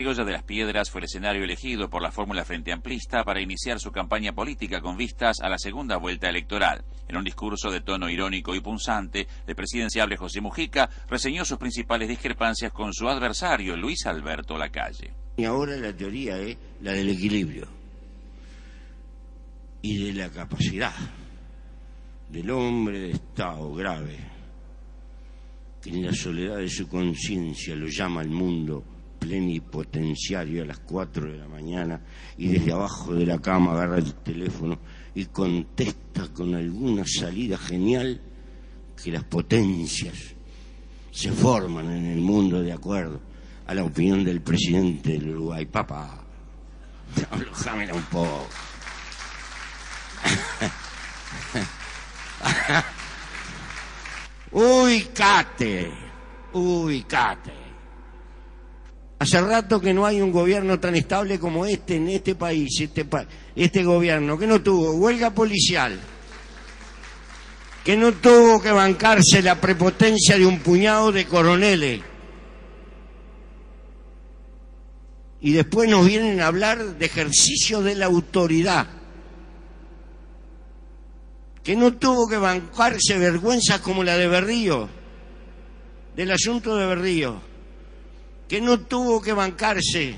Criolla de las Piedras fue el escenario elegido por la fórmula Frente Amplista para iniciar su campaña política con vistas a la segunda vuelta electoral. En un discurso de tono irónico y punzante, el presidenciable José Mujica reseñó sus principales discrepancias con su adversario, Luis Alberto Lacalle. Y ahora la teoría es la del equilibrio y de la capacidad del hombre de estado grave, que en la soledad de su conciencia lo llama al mundo plenipotenciario a las 4 de la mañana y desde abajo de la cama agarra el teléfono y contesta con alguna salida genial que las potencias se forman en el mundo de acuerdo a la opinión del presidente del Uruguay. Papá, jámela un poco. ubicate, ubicate. Hace rato que no hay un gobierno tan estable como este en este país, este, este gobierno, que no tuvo huelga policial, que no tuvo que bancarse la prepotencia de un puñado de coroneles. Y después nos vienen a hablar de ejercicio de la autoridad, que no tuvo que bancarse vergüenzas como la de Berrío, del asunto de Berrío que no tuvo que bancarse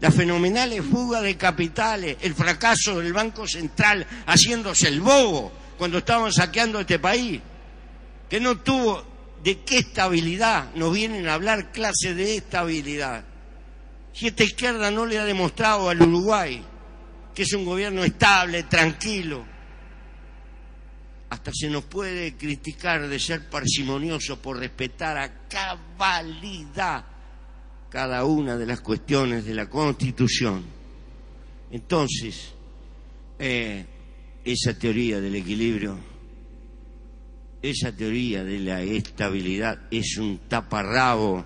las fenomenales fugas de capitales, el fracaso del Banco Central haciéndose el bobo cuando estaban saqueando este país, que no tuvo de qué estabilidad nos vienen a hablar clase de estabilidad. Si esta izquierda no le ha demostrado al Uruguay que es un gobierno estable, tranquilo, hasta se nos puede criticar de ser parsimonioso por respetar a cabalidad cada una de las cuestiones de la Constitución. Entonces, eh, esa teoría del equilibrio, esa teoría de la estabilidad es un taparrabo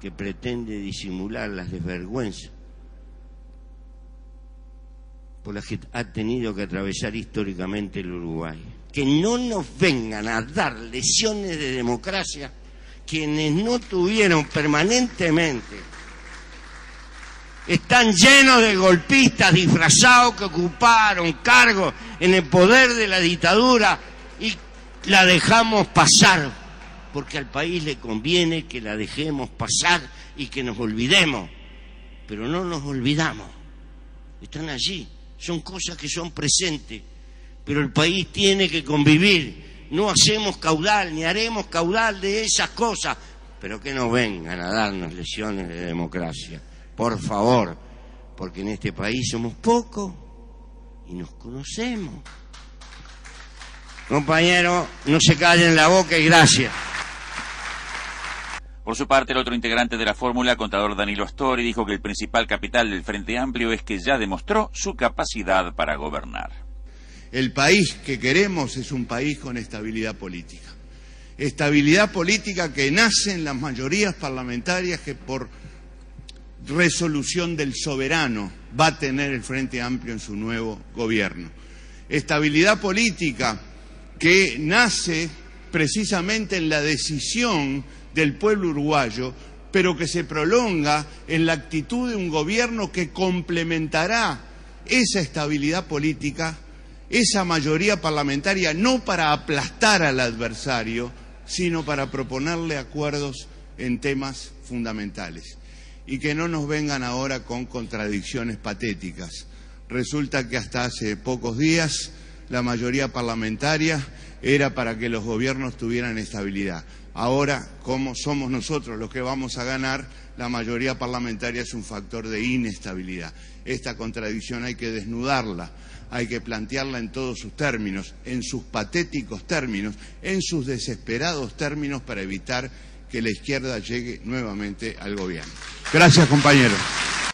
que pretende disimular las desvergüenzas por las que ha tenido que atravesar históricamente el Uruguay que no nos vengan a dar lesiones de democracia quienes no tuvieron permanentemente. Están llenos de golpistas disfrazados que ocuparon cargos en el poder de la dictadura y la dejamos pasar, porque al país le conviene que la dejemos pasar y que nos olvidemos, pero no nos olvidamos, están allí, son cosas que son presentes pero el país tiene que convivir. No hacemos caudal, ni haremos caudal de esas cosas, pero que no vengan a darnos lesiones de democracia. Por favor, porque en este país somos pocos y nos conocemos. Compañero, no se callen la boca y gracias. Por su parte, el otro integrante de la fórmula, contador Danilo Astori, dijo que el principal capital del Frente Amplio es que ya demostró su capacidad para gobernar. El país que queremos es un país con estabilidad política. Estabilidad política que nace en las mayorías parlamentarias que por resolución del soberano va a tener el Frente Amplio en su nuevo gobierno. Estabilidad política que nace precisamente en la decisión del pueblo uruguayo, pero que se prolonga en la actitud de un gobierno que complementará esa estabilidad política esa mayoría parlamentaria no para aplastar al adversario, sino para proponerle acuerdos en temas fundamentales. Y que no nos vengan ahora con contradicciones patéticas. Resulta que hasta hace pocos días la mayoría parlamentaria era para que los gobiernos tuvieran estabilidad. Ahora, como somos nosotros los que vamos a ganar, la mayoría parlamentaria es un factor de inestabilidad. Esta contradicción hay que desnudarla hay que plantearla en todos sus términos, en sus patéticos términos, en sus desesperados términos para evitar que la izquierda llegue nuevamente al gobierno. Gracias, compañeros.